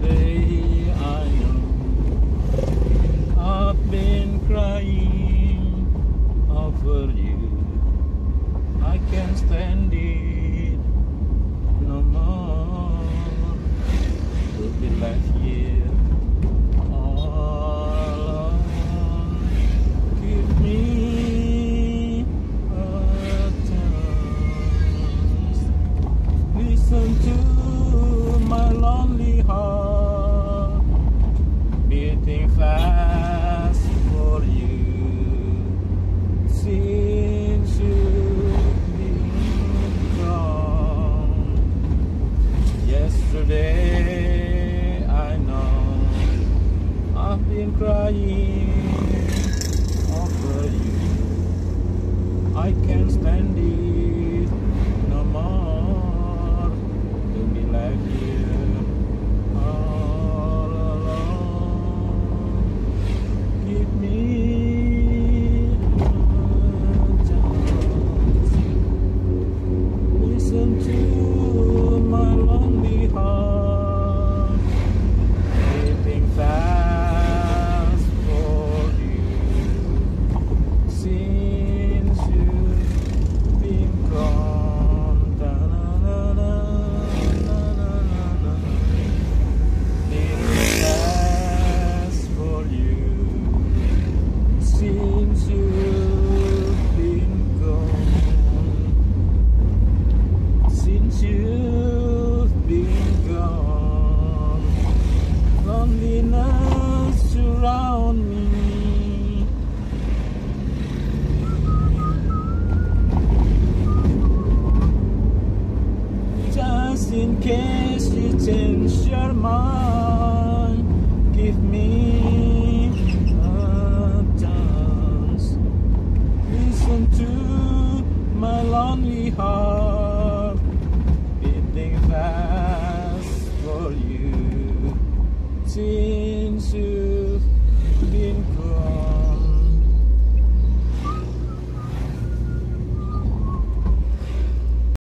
everybody. I'm crying after you. I can't stand it no more to be like you.